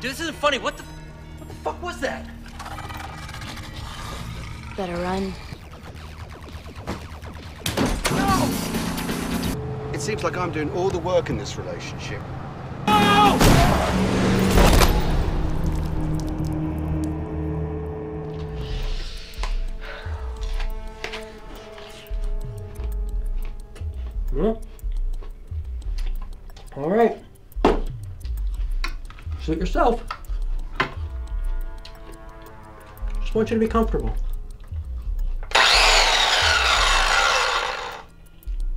Dude, this isn't funny. What the, what the fuck was that? Better run. No! It seems like I'm doing all the work in this relationship. Well, all right. Suit yourself. Just want you to be comfortable.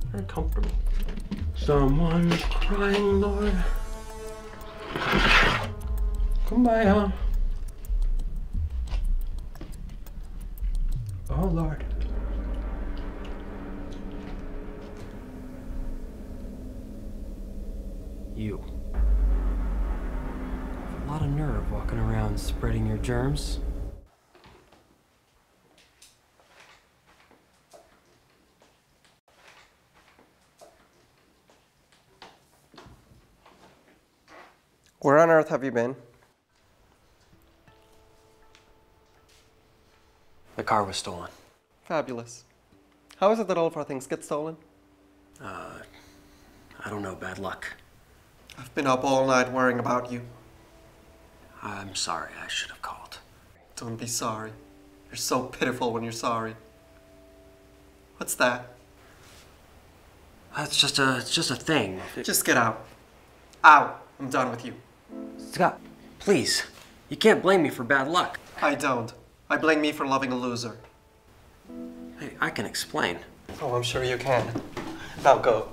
Very comfortable. Someone's crying, Lord. Kumbaya? Oh, Lord. You. A lot of nerve walking around spreading your germs. Where on earth have you been? The car was stolen. Fabulous. How is it that all of our things get stolen? Uh, I don't know, bad luck. I've been up all night worrying about you. I'm sorry, I should have called. Don't be sorry. You're so pitiful when you're sorry. What's that? That's just a, it's just a thing. Just get out. Out. I'm done with you. Scott, please. You can't blame me for bad luck. I don't. I blame me for loving a loser. Hey, I can explain. Oh, I'm sure you can. Now go.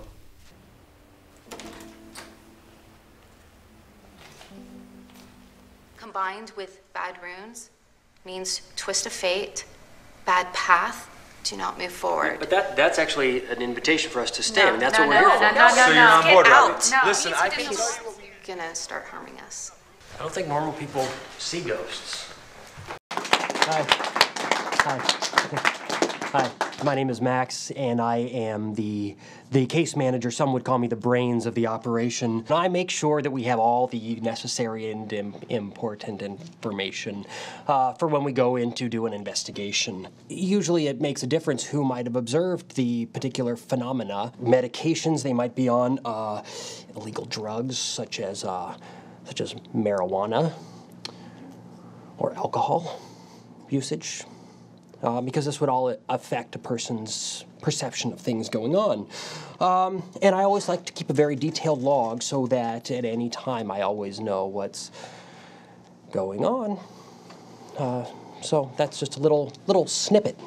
Combined with bad runes means twist of fate, bad path, do not move forward. But that, that's actually an invitation for us to stay. No, I mean, that's no, what we're no, here no, for. no, no, So you're no. on Get board, Robbie. out. No, Listen, he's I gonna- think he's gonna start harming us. I don't think normal people see ghosts. Hi. Hi. Hi. My name is Max, and I am the the case manager. Some would call me the brains of the operation. I make sure that we have all the necessary and im- important information uh, for when we go in to do an investigation. Usually, it makes a difference who might have observed the particular phenomena. Medications they might be on, uh, illegal drugs such as uh, such as marijuana or alcohol usage, uh, because this would all affect a person's perception of things going on. Um, and I always like to keep a very detailed log so that at any time I always know what's going on. Uh, so that's just a little little snippet.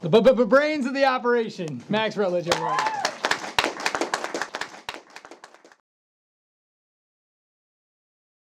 The b- b- brains of the operation, Max Rutledge.